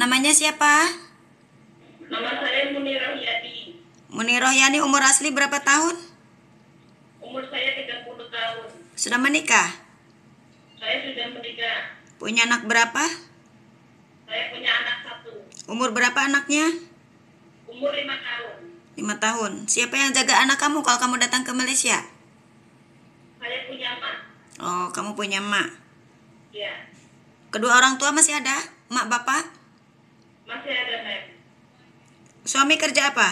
Namanya siapa? Nama saya Munirah Yadi. Muniroh Yani umur asli berapa tahun? Umur saya 30 tahun. Sudah menikah? Saya sudah menikah. Punya anak berapa? Saya punya anak satu. Umur berapa anaknya? Umur 5 tahun. Lima tahun. Siapa yang jaga anak kamu kalau kamu datang ke Malaysia? Saya punya mak. Oh, kamu punya emak. Ya. Kedua orang tua masih ada? Mak bapak? Masih ada, Mem. Suami kerja apa?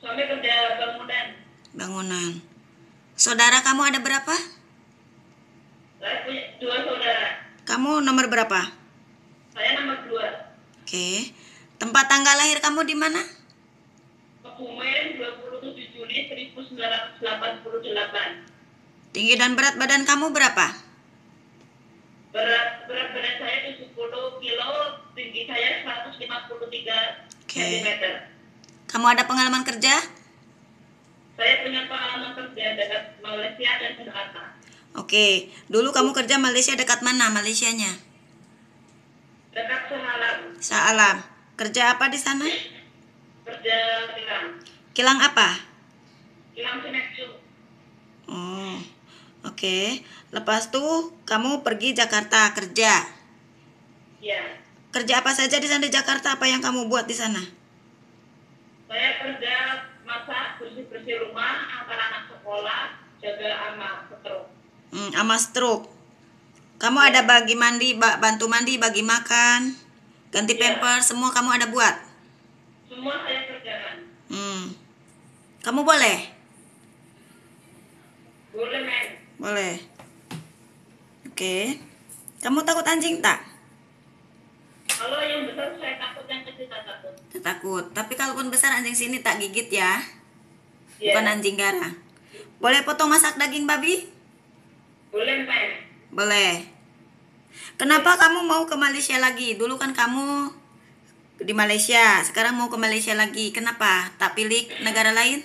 Suami kerja bangunan. Bangunan. Saudara kamu ada berapa? Saya punya dua saudara. Kamu nomor berapa? Saya nomor dua. Oke. Tempat tanggal lahir kamu di mana? Kebumen 27 Juli 1988. Tinggi dan berat badan kamu berapa? Berat berat badan saya 70 kilo, tinggi saya 153 Oke. cm. Kamu ada pengalaman kerja? Saya punya pengalaman kerja dekat Malaysia dan Jakarta. Oke. Dulu kamu kerja Malaysia dekat mana Malaysianya? Dekat Sehalam, Saalam. Kerja apa di sana? kerja kilang. Kilang apa? Kilang Sineksu. Oh. Oke. Lepas tuh kamu pergi Jakarta kerja. Ya. Kerja apa saja di sana di Jakarta? Apa yang kamu buat di sana? Saya kerja masak, bersih-bersih rumah, antar anak sekolah, jaga ama setruk. Hmm, ama stroke. Kamu ada bagi mandi, ba- bantu mandi, bagi makan, ganti Iya. pamper, semua kamu ada buat. Semua saya kerjakan. Hmm. Kamu boleh? Boleh, men. Boleh. Oke. Kamu takut anjing tak? Kalau yang besar saya takut, yang kecil tak takut. Tak takut. Tapi kalaupun besar anjing sini tak gigit ya. Ya. Bukan anjing garang. Boleh potong masak daging babi? Boleh, men. Boleh. Kenapa kamu mau ke Malaysia lagi? Dulu kan kamu di Malaysia, sekarang mau ke Malaysia lagi. Kenapa? Tak pilih negara lain?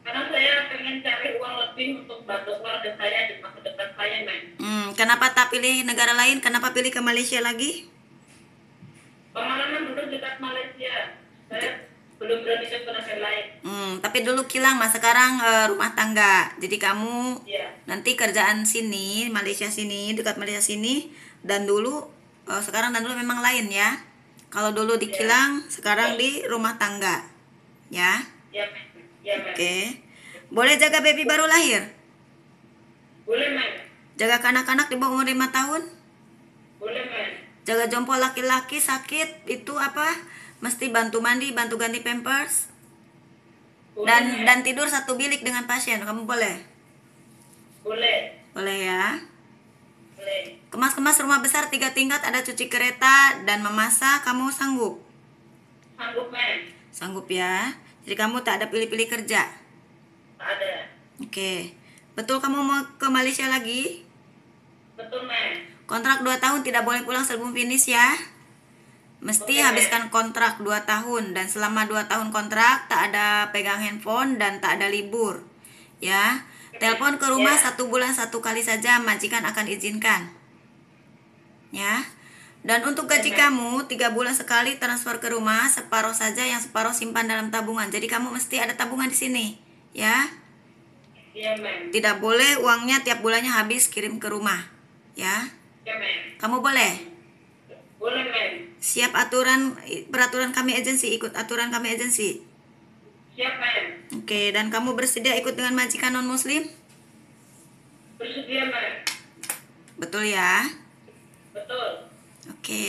Karena saya pengen cari uang lebih untuk bantu keluarga saya di masa depan saya, men. Hmm, kenapa tak pilih negara lain? Kenapa pilih ke Malaysia lagi? Dekat Malaysia. Saya belum berani ke lain. Hmm, tapi dulu kilang mas, sekarang eh, rumah tangga. Jadi kamu Ya. nanti kerjaan sini, Malaysia sini, dekat Malaysia sini, dan dulu eh, sekarang dan dulu memang lain ya. Kalau dulu di Ya. kilang, sekarang di rumah tangga, ya. Ya. Ya. Oke. Boleh jaga baby baru lahir? Boleh, men. Jaga anak-anak di bawah umur 5 tahun? Boleh, men. Jaga jompo laki-laki sakit itu apa? Mesti bantu mandi, bantu ganti pampers Boleh, dan dan tidur satu bilik dengan pasien. Kamu boleh? Boleh. Boleh ya. Boleh. Kemas-kemas rumah besar tiga tingkat ada cuci kereta dan memasak. Kamu sanggup? Sanggup, men. Sanggup ya. Jadi kamu tak ada pilih-pilih kerja. Tak ada. Oke. Betul kamu mau ke Malaysia lagi? Betul, men. Kontrak 2 tahun tidak boleh pulang sebelum finish ya. Mesti Oke. habiskan kontrak 2 tahun dan selama 2 tahun kontrak tak ada pegang handphone dan tak ada libur. Ya. Telepon ke rumah Ya. satu bulan satu kali saja majikan akan izinkan. Ya. Dan untuk gaji Oke. kamu tiga bulan sekali transfer ke rumah separuh saja yang separuh simpan dalam tabungan. Jadi kamu mesti ada tabungan di sini, ya. Men. Tidak boleh uangnya tiap bulannya habis kirim ke rumah, ya. Ya. Kamu boleh? Boleh, men. Siap aturan peraturan kami agensi ikut aturan kami agensi. Siap, men. Oke, dan kamu bersedia ikut dengan majikan non muslim? Bersedia, men. Betul ya? Betul. Oke.